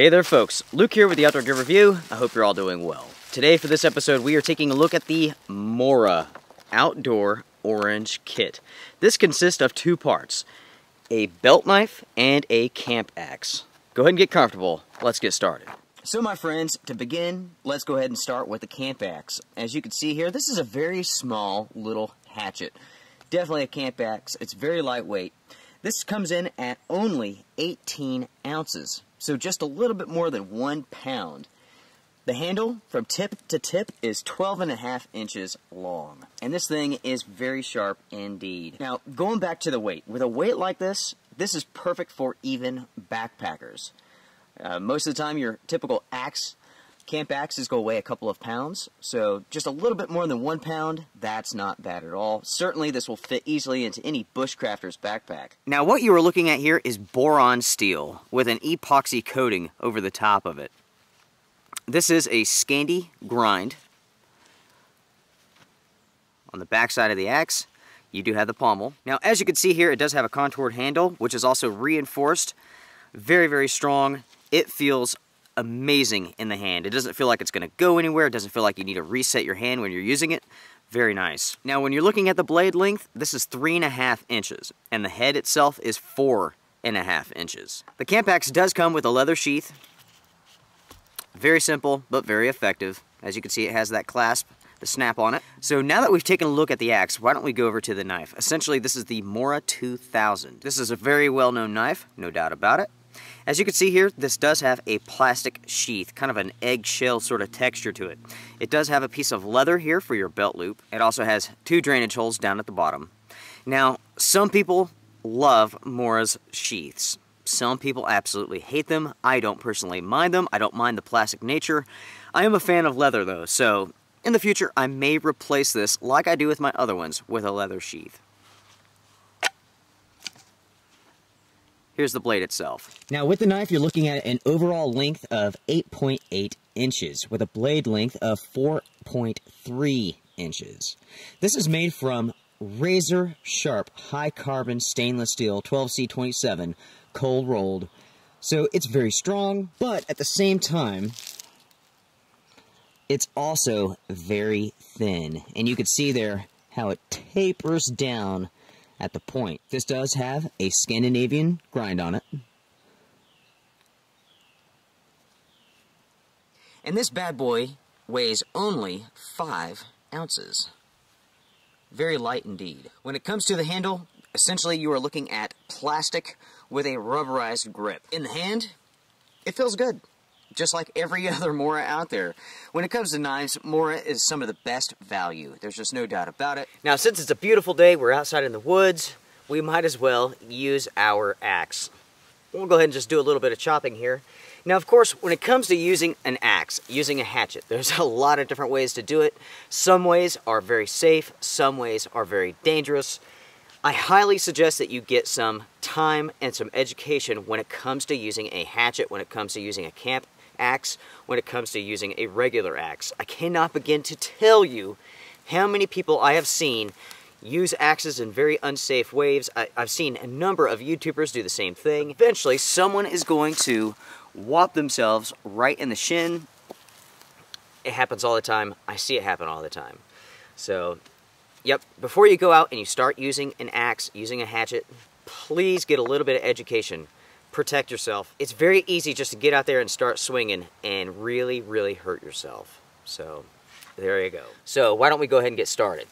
Hey there folks, Luke here with the Outdoor Gear Review. I hope you're all doing well. Today for this episode we are taking a look at the Mora Outdoor Orange Kit. This consists of two parts, a belt knife and a camp axe. Go ahead and get comfortable, let's get started. So my friends, to begin, let's go ahead and start with the camp axe. As you can see here, this is a very small little hatchet. Definitely a camp axe, it's very lightweight. This comes in at only 18 ounces, so just a little bit more than one pound. The handle from tip to tip is 12 and a half inches long. And this thing is very sharp indeed. Now, going back to the weight. With a weight like this, this is perfect for even backpackers. Uh, most of the time, your typical axe Camp axes go weigh a couple of pounds, so just a little bit more than one pound, that's not bad at all. Certainly this will fit easily into any bushcrafter's backpack. Now what you are looking at here is boron steel with an epoxy coating over the top of it. This is a Scandi grind. On the back side of the axe, you do have the pommel. Now as you can see here, it does have a contoured handle, which is also reinforced. Very, very strong. It feels amazing in the hand. It doesn't feel like it's going to go anywhere. It doesn't feel like you need to reset your hand when you're using it. Very nice. Now, when you're looking at the blade length, this is three and a half inches, and the head itself is four and a half inches. The Camp Axe does come with a leather sheath. Very simple, but very effective. As you can see, it has that clasp, the snap on it. So now that we've taken a look at the axe, why don't we go over to the knife? Essentially, this is the Mora 2000. This is a very well-known knife, no doubt about it. As you can see here, this does have a plastic sheath, kind of an eggshell sort of texture to it. It does have a piece of leather here for your belt loop. It also has two drainage holes down at the bottom. Now, some people love Mora's sheaths. Some people absolutely hate them. I don't personally mind them. I don't mind the plastic nature. I am a fan of leather though, so in the future I may replace this, like I do with my other ones, with a leather sheath. Here's the blade itself. Now with the knife, you're looking at an overall length of 8.8 .8 inches with a blade length of 4.3 inches. This is made from razor sharp high carbon stainless steel 12C27 cold rolled. So it's very strong, but at the same time, it's also very thin. And you can see there how it tapers down at the point. This does have a Scandinavian grind on it. And this bad boy weighs only 5 ounces. Very light indeed. When it comes to the handle, essentially you are looking at plastic with a rubberized grip. In the hand, it feels good just like every other Mora out there. When it comes to knives, Mora is some of the best value. There's just no doubt about it. Now, since it's a beautiful day, we're outside in the woods, we might as well use our axe. We'll go ahead and just do a little bit of chopping here. Now, of course, when it comes to using an axe, using a hatchet, there's a lot of different ways to do it. Some ways are very safe, some ways are very dangerous. I highly suggest that you get some time and some education when it comes to using a hatchet, when it comes to using a camp axe when it comes to using a regular axe. I cannot begin to tell you how many people I have seen use axes in very unsafe ways. I, have seen a number of YouTubers do the same thing. Eventually, someone is going to whop themselves right in the shin. It happens all the time. I see it happen all the time. So, yep, before you go out and you start using an axe, using a hatchet, please get a little bit of education protect yourself. It's very easy just to get out there and start swinging and really, really hurt yourself. So there you go. So why don't we go ahead and get started.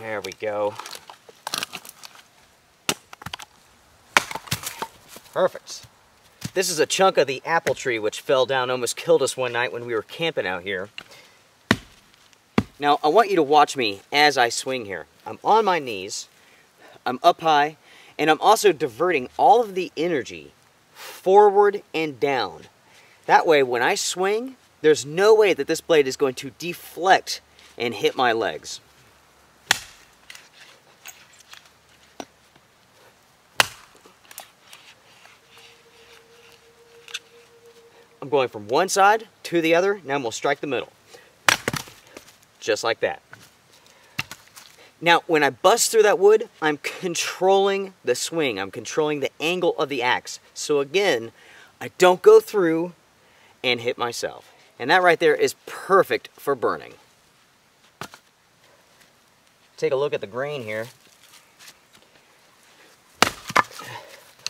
There we go. Perfect. This is a chunk of the apple tree which fell down, almost killed us one night when we were camping out here. Now, I want you to watch me as I swing here. I'm on my knees, I'm up high, and I'm also diverting all of the energy forward and down. That way, when I swing, there's no way that this blade is going to deflect and hit my legs. I'm going from one side to the other. Now we'll strike the middle. just like that. Now, when I bust through that wood, I'm controlling the swing. I'm controlling the angle of the axe. So again, I don't go through and hit myself. And that right there is perfect for burning. Take a look at the grain here.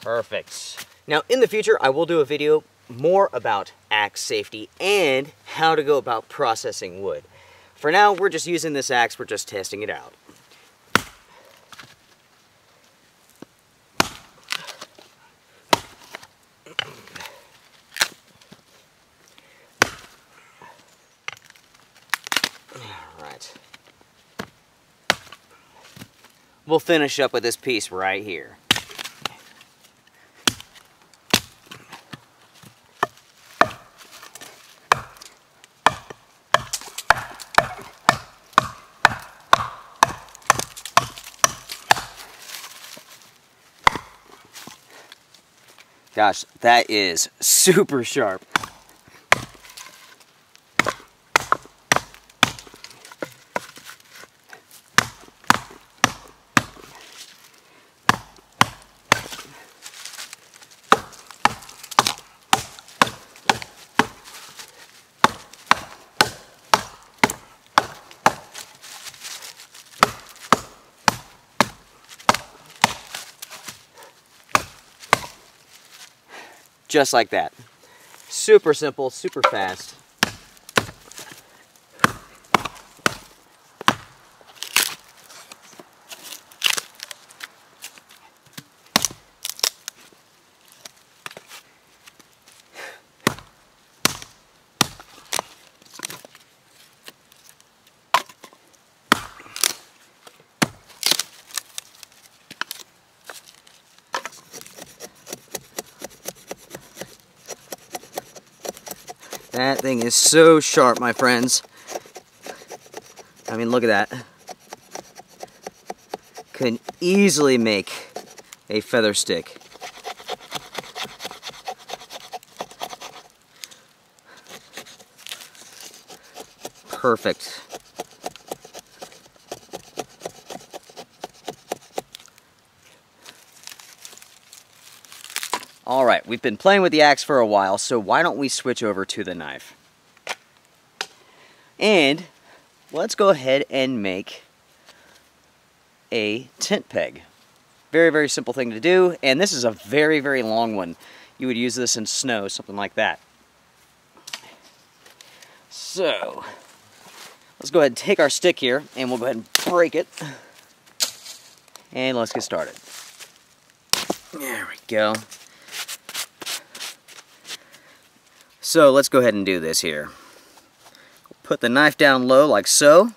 Perfect. Now, in the future, I will do a video more about axe safety and how to go about processing wood. For now, we're just using this axe, we're just testing it out. Alright. We'll finish up with this piece right here. Gosh, that is super sharp. Just like that. Super simple, super fast. That thing is so sharp, my friends. I mean, look at that. Can easily make a feather stick. Perfect. Alright, we've been playing with the axe for a while, so why don't we switch over to the knife? And let's go ahead and make a tent peg. Very, very simple thing to do, and this is a very, very long one. You would use this in snow, something like that. So, let's go ahead and take our stick here, and we'll go ahead and break it. And let's get started. There we go. So let's go ahead and do this here. Put the knife down low like so.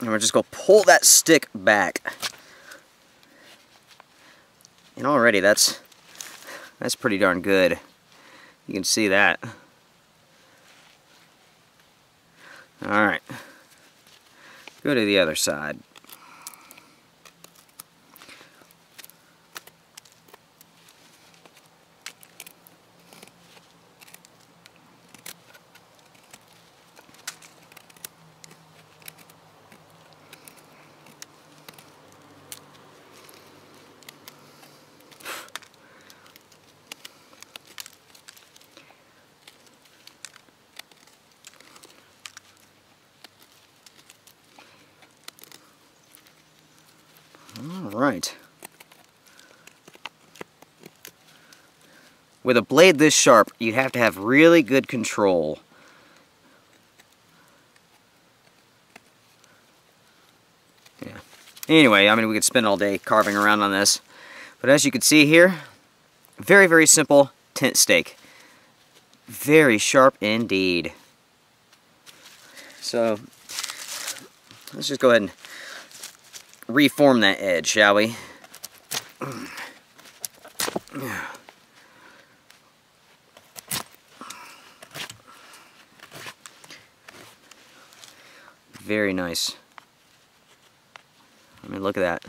And we're just going to pull that stick back. And already that's that's pretty darn good. You can see that. Alright. Go to the other side. All right. With a blade this sharp, you'd have to have really good control. Yeah. Anyway, I mean, we could spend all day carving around on this. But as you can see here, very, very simple tent stake. Very sharp indeed. So, let's just go ahead and reform that edge, shall we? Very nice. I mean, look at that.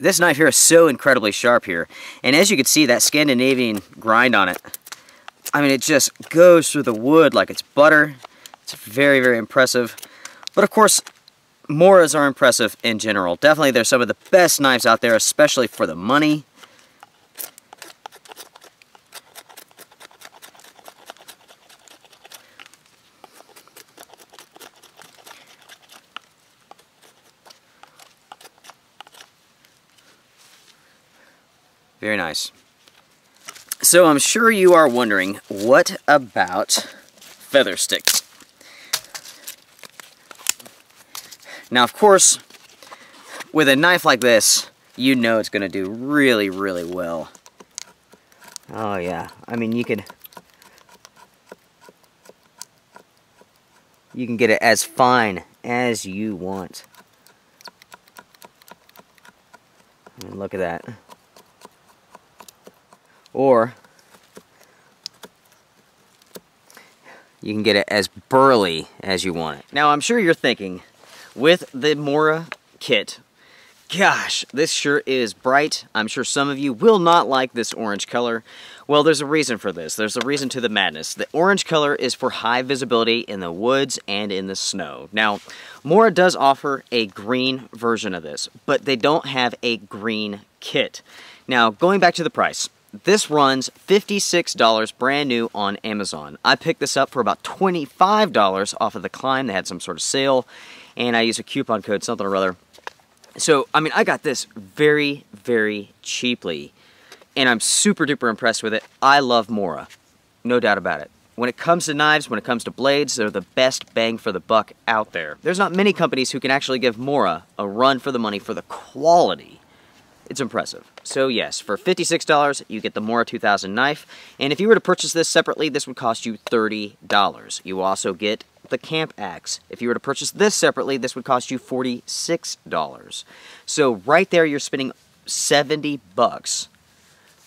This knife here is so incredibly sharp here. And as you can see, that Scandinavian grind on it, I mean, it just goes through the wood like it's butter. It's very, very impressive. But of course, Moras are impressive in general. Definitely, they're some of the best knives out there, especially for the money. Very nice. So I'm sure you are wondering, what about feather sticks? Now, of course, with a knife like this, you know it's going to do really, really well. Oh, yeah. I mean, you could... You can get it as fine as you want. Look at that. Or you can get it as burly as you want it. Now I'm sure you're thinking, with the Mora kit, gosh, this sure is bright. I'm sure some of you will not like this orange color. Well, there's a reason for this. There's a reason to the madness. The orange color is for high visibility in the woods and in the snow. Now, Mora does offer a green version of this, but they don't have a green kit. Now, going back to the price, this runs $56 brand new on Amazon. I picked this up for about $25 off of the Clymb. They had some sort of sale, and I used a coupon code, something or other. So, I mean, I got this very, very cheaply, and I'm super duper impressed with it. I love Mora, no doubt about it. When it comes to knives, when it comes to blades, they're the best bang for the buck out there. There's not many companies who can actually give Mora a run for the money for the quality it's impressive. So yes, for $56, you get the Mora 2000 knife, and if you were to purchase this separately, this would cost you $30. You also get the Camp Axe. If you were to purchase this separately, this would cost you $46. So right there, you're spending 70 bucks.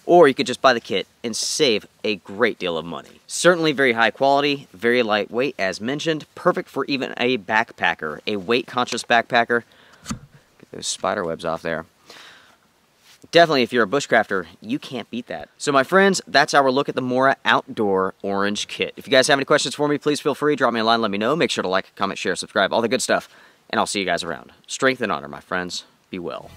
Or you could just buy the kit and save a great deal of money. Certainly very high quality, very lightweight as mentioned, perfect for even a backpacker, a weight-conscious backpacker. Get those spider webs off there definitely if you're a bushcrafter, you can't beat that. So my friends, that's our look at the Mora Outdoor Orange Kit. If you guys have any questions for me, please feel free, drop me a line, let me know. Make sure to like, comment, share, subscribe, all the good stuff. And I'll see you guys around. Strength and honor, my friends. Be well.